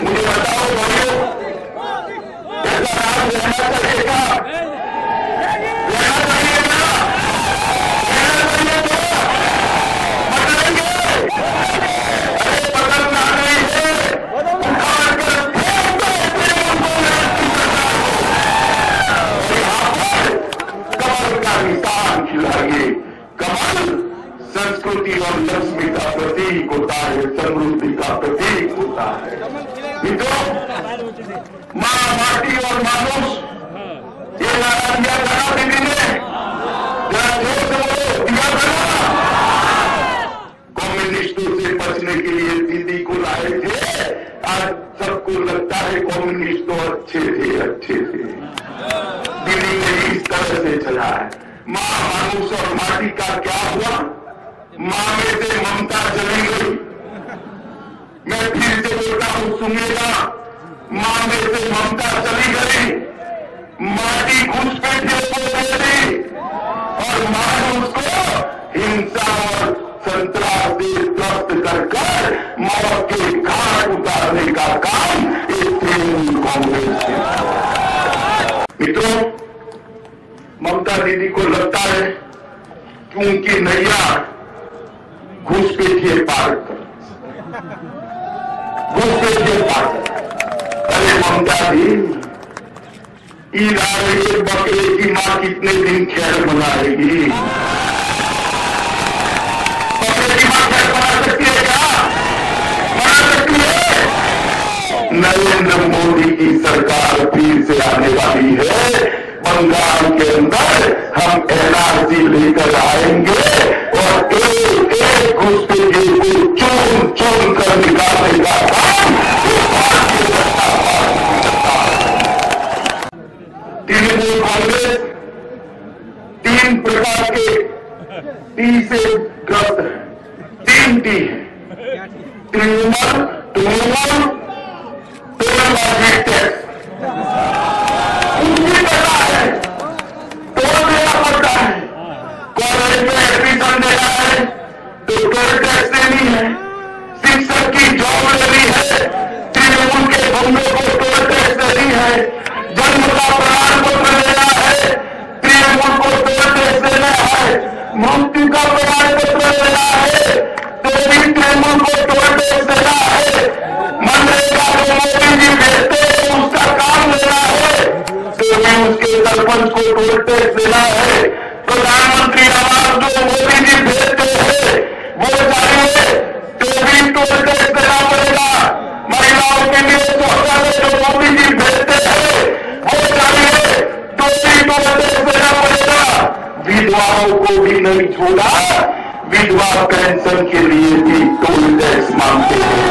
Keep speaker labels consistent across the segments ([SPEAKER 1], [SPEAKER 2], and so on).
[SPEAKER 1] बताओ भाइयों ऐसा राज रहना चाहिएगा रहना चाहिएगा रहना चाहिए तो बदलेंगे अरे बदलना नहीं है उखाड़ कर फेंक दो तृणमूल कांग्रेस की सरकार को। यहाँ पर कमल का निशान खिलाइए कमल संस्कृति और लक्ष्मी का प्रतीक होता है, समृद्धि का प्रतीक होता है माँ माटी और मानुष ये नारा दिया था से बचने के लिए दीदी को लाए थे, आज सबको लगता है कम्युनिस्ट तो अच्छे थे अच्छे थे। दिल्ली में इस तरह से चला है। माँ मानुष और माटी का क्या हुआ? माँ में से ममता चली गई। मैं फिर से बोलता हूँ सुनिएगा माँ में से ममता चली गई माटी घुसपैठियों को दे और मानुष उसको हिंसा और संतरास से कर मौत के घाट उतारने का काम इस तृणमूल कांग्रेस ने मित्रों, ममता दीदी को लगता है कि उनकी नैया घुसपैठिए पार ममता दी ईद आ रही है बकरे की माँ कितने दिन खैर मनाएगी? बकरे की माँ खैर मना सकती है क्या? मना सकती है? नरेंद्र मोदी की सरकार फिर से आने वाली है। बंगाल के अंदर हम एनआरसी लेकर आएँगे और एक तृणमूल कांग्रेस तीन प्रकार के टी से ग्रस्त है तीन टी है। तृणमूल तृणमूल मृत्यु का प्रमाण पत्र लेना है तेरी भी को टोल टैक्स देना है। मनरेगा जो मोदी जी भेजते हैं, उसका काम लेना है तो भी उसके सरपंच को टोल टैक्स देना है प्रधानमंत्री आवास जो मोदी जी भेजते हैं वो चाहिए तो भी टोल टैक्स देना पड़ेगा महिलाओं के लिए शौचालय जो मोदी जी भेजते हैं वो चाहिए तो भी टोल टैक्स देना पड़ेगा विधवाओं को छोड़ा विधवा पेंशन के लिए भी टोल टैक्स मांगते हैं।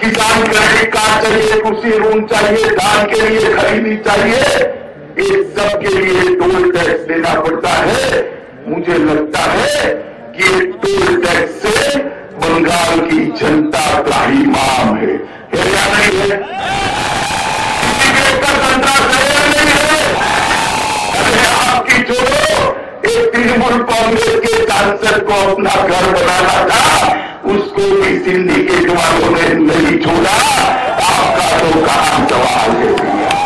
[SPEAKER 1] किसान क्रेडिट कार्ड चाहिए, कृषि ऋण चाहिए, धान के लिए खरीदी चाहिए इस सब के लिए टोल टैक्स देना पड़ता है। मुझे लगता है कि टोल टैक्स से बंगाल की जनता का ही माम है। नहीं है किसी के ऊपर संतरास है या नहीं है अरे आपकी छोड़ो एक तृणमूल कांग्रेस के को अपना घर बनाना था, उसको भी सिंधी के जवानों ने नहीं छोड़ा। आपका तो काम जवाब दे भैया